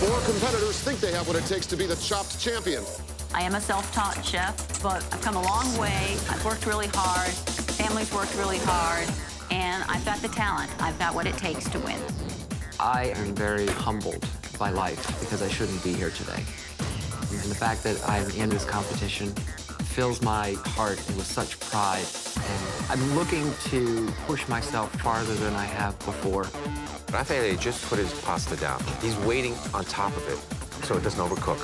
Four competitors think they have what it takes to be the chopped champion. I am a self-taught chef, but I've come a long way. I've worked really hard. Family's worked really hard. And I've got the talent. I've got what it takes to win. I am very humbled by life because I shouldn't be here today. And the fact that I'm in this competition fills my heart with such pride. And I'm looking to push myself farther than I have before. Raffaele just put his pasta down. He's waiting on top of it so it doesn't overcook.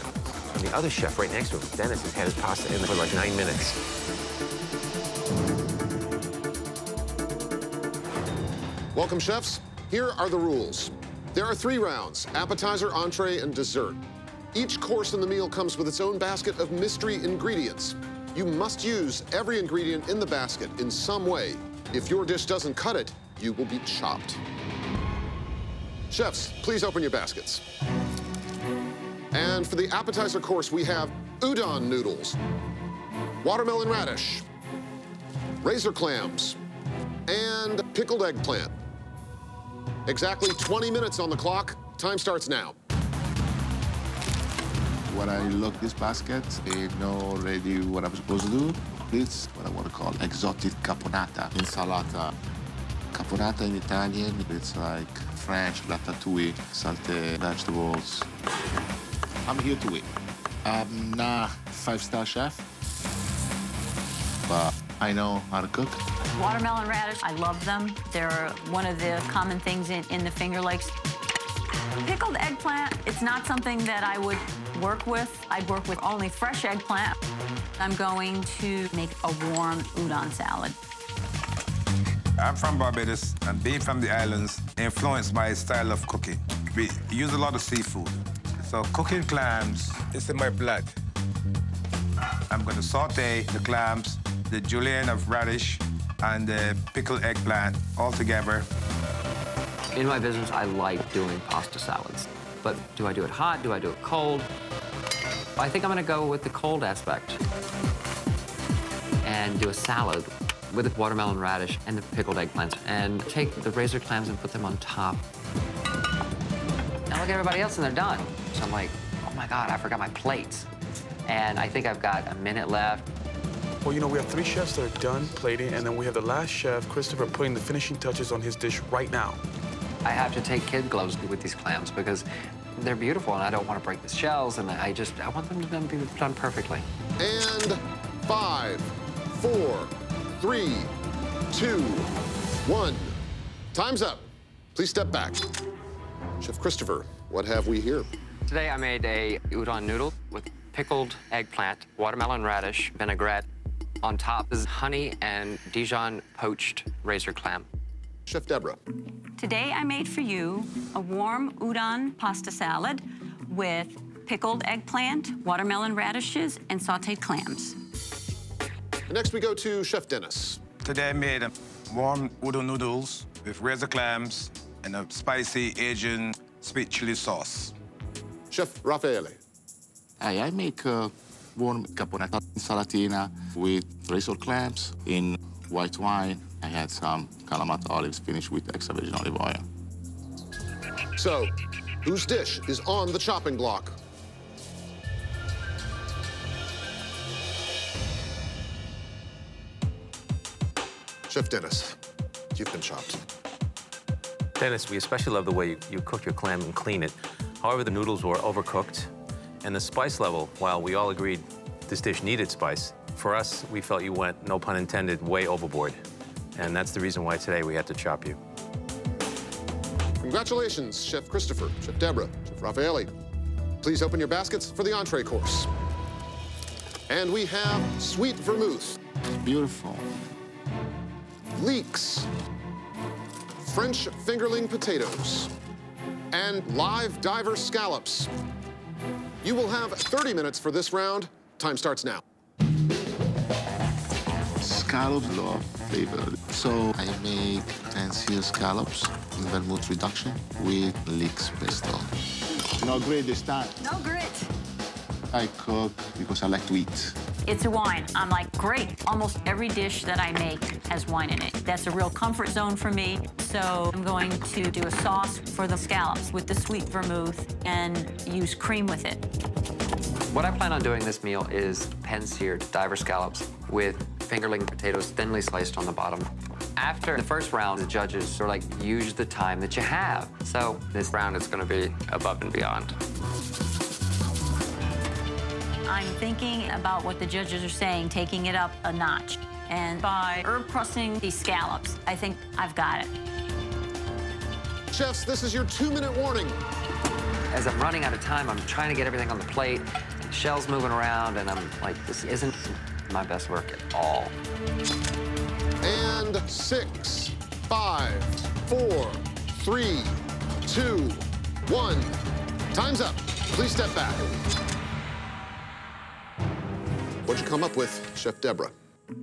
And the other chef right next to him, Dennis, has had his pasta in for like nine minutes. Welcome, chefs. Here are the rules. There are three rounds, appetizer, entree, and dessert. Each course in the meal comes with its own basket of mystery ingredients. You must use every ingredient in the basket in some way. If your dish doesn't cut it, you will be chopped. Chefs, please open your baskets. And for the appetizer course, we have udon noodles, watermelon radish, razor clams, and pickled eggplant. Exactly 20 minutes on the clock. Time starts now. When I look this basket, I know already what I'm supposed to do. It's what I want to call exotic caponata, insalata. Caponata in Italian, it's like French ratatouille, salted vegetables. I'm here to win. I'm not five-star chef, but I know how to cook. Watermelon radish, I love them. They're one of the common things in, in the Finger Lakes. Pickled eggplant, it's not something that I would work with. I'd work with only fresh eggplant. I'm going to make a warm udon salad. I'm from Barbados, and being from the islands influenced my style of cooking. We use a lot of seafood. So cooking clams is in my blood. I'm going to saute the clams, the julienne of radish, and the pickled eggplant all together. In my business, I like doing pasta salads. But do I do it hot? Do I do it cold? I think I'm gonna go with the cold aspect and do a salad with the watermelon radish and the pickled eggplants and take the razor clams and put them on top. Now look at everybody else and they're done. So I'm like, oh my God, I forgot my plates. And I think I've got a minute left. Well, you know, we have three chefs that are done plating, and then we have the last chef, Christopher, putting the finishing touches on his dish right now. I have to take kid gloves with these clams because they're beautiful and I don't want to break the shells and I just, I want them to be done perfectly. And five, four, three, two, one. Time's up. Please step back. Chef Christopher, what have we here? Today I made a udon noodle with pickled eggplant, watermelon radish, vinaigrette. On top is honey and Dijon poached razor clam. Chef Deborah. Today I made for you a warm udon pasta salad with pickled eggplant, watermelon radishes, and sauteed clams. Next we go to Chef Dennis. Today I made warm udon noodles with razor clams and a spicy Asian sweet chili sauce. Chef Raffaele. Hey, I make uh, warm caponata salatina with razor clams in white wine. I had some Kalamata olives finished with extra virgin olive oil. So, whose dish is on the chopping block? Chef Dennis, you've been chopped. Dennis, we especially love the way you, you cook your clam and clean it. However, the noodles were overcooked, and the spice level, while we all agreed this dish needed spice, for us, we felt you went, no pun intended, way overboard. And that's the reason why today we had to chop you. Congratulations, Chef Christopher, Chef Deborah, Chef Raffaele. Please open your baskets for the entree course. And we have sweet vermouth. Beautiful. Leeks. French fingerling potatoes. And live diver scallops. You will have 30 minutes for this round. Time starts now. Scallops love flavor. So I make 10 seal scallops in vermouth reduction with leeks pesto. No grit this time. No grit. I cook because I like to eat. It's a wine. I'm like, great. Almost every dish that I make has wine in it. That's a real comfort zone for me. So I'm going to do a sauce for the scallops with the sweet vermouth and use cream with it. What I plan on doing this meal is pan-seared diver scallops with fingerling potatoes thinly sliced on the bottom. After the first round, the judges are like, use the time that you have. So this round is gonna be above and beyond. I'm thinking about what the judges are saying, taking it up a notch. And by herb crusting these scallops, I think I've got it. Chefs, this is your two-minute warning. As I'm running out of time, I'm trying to get everything on the plate. The shell's moving around, and I'm like, this isn't my best work at all. And six, five, four, three, two, one. Time's up. Please step back. What'd you come up with, Chef Deborah?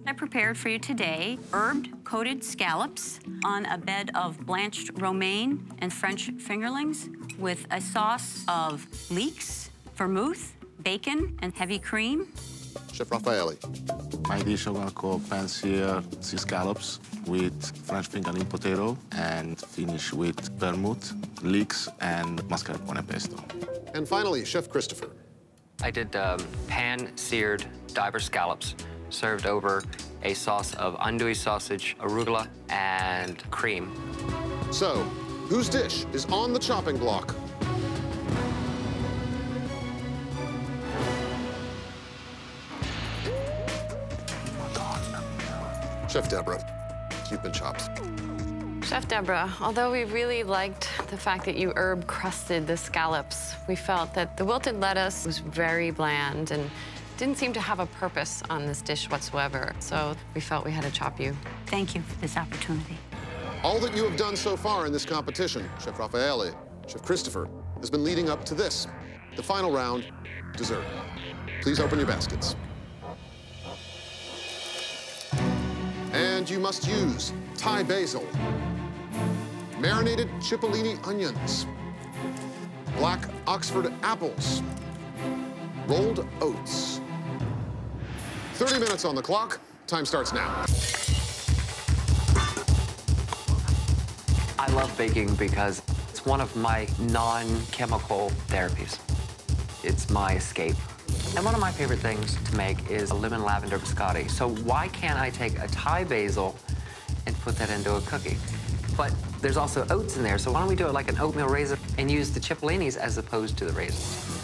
I prepared for you today herbed coated scallops on a bed of blanched romaine and French fingerlings with a sauce of leeks, vermouth, bacon, and heavy cream. Chef Raffaele. My dish I'm gonna cook pan-seared sea scallops with French fingerling potato and finish with vermouth, leeks, and mascarpone pesto. And finally, Chef Christopher. I did um, pan-seared diver scallops served over a sauce of andouille sausage, arugula, and cream. So, whose dish is on the chopping block? Chef Deborah, you've been chopped. Chef Deborah, although we really liked the fact that you herb crusted the scallops, we felt that the wilted lettuce was very bland and didn't seem to have a purpose on this dish whatsoever. So we felt we had to chop you. Thank you for this opportunity. All that you have done so far in this competition, Chef Raffaele, Chef Christopher, has been leading up to this, the final round, dessert. Please open your baskets. And you must use Thai basil, marinated cipollini onions, black Oxford apples, rolled oats. 30 minutes on the clock. Time starts now. I love baking because it's one of my non-chemical therapies. It's my escape. And one of my favorite things to make is a lemon lavender biscotti. So why can't I take a Thai basil and put that into a cookie? But there's also oats in there, so why don't we do it like an oatmeal raisin and use the cipollinis as opposed to the raisins?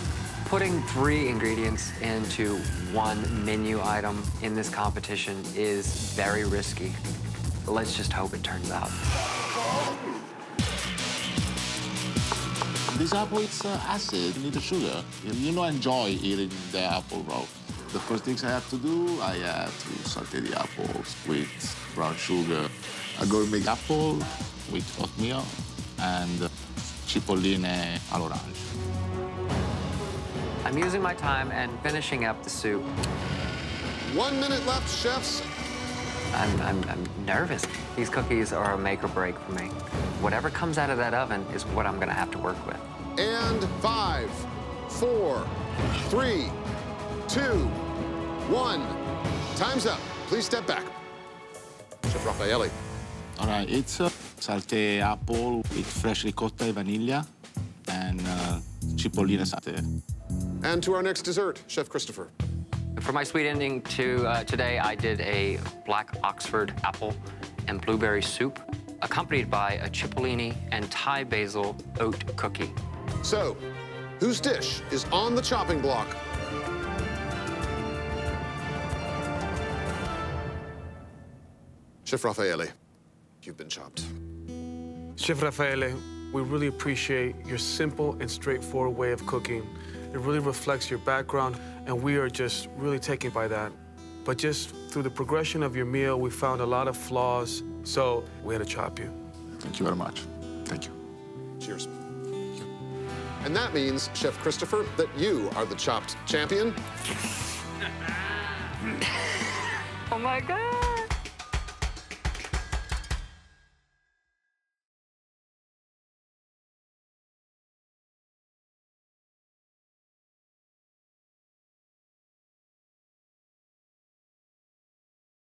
Putting three ingredients into one menu item in this competition is very risky. Let's just hope it turns out. This apple is uh, acid, you need the sugar. You don't enjoy eating the apple raw. The first things I have to do, I have to saute the apples with brown sugar. I go make apple with oatmeal and cipolline all'orange. I'm using my time and finishing up the soup. One minute left, chefs. I'm, I'm, I'm nervous. These cookies are a make or break for me. Whatever comes out of that oven is what I'm gonna have to work with. And five, four, three, two, one. Time's up. Please step back. Chef Raffaele. All right, it's a saute apple with fresh ricotta and vanilla and uh, cipolline saute. And to our next dessert, Chef Christopher. For my sweet ending to uh, today, I did a black Oxford apple and blueberry soup, accompanied by a cipollini and Thai basil oat cookie. So, whose dish is on the chopping block? Chef Raffaele, you've been chopped. Chef Raffaele, we really appreciate your simple and straightforward way of cooking. It really reflects your background, and we are just really taken by that. But just through the progression of your meal, we found a lot of flaws, so we had to chop you. Thank you very much. Thank you. Cheers. And that means, Chef Christopher, that you are the chopped champion. Oh my God.